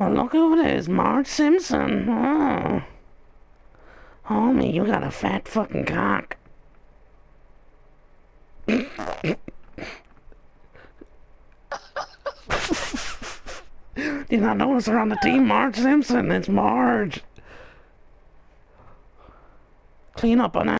Oh, look who it is, Marge Simpson. Oh. Homie, you got a fat fucking cock. Did not notice her on the team, Marge Simpson. It's Marge. Clean up on that.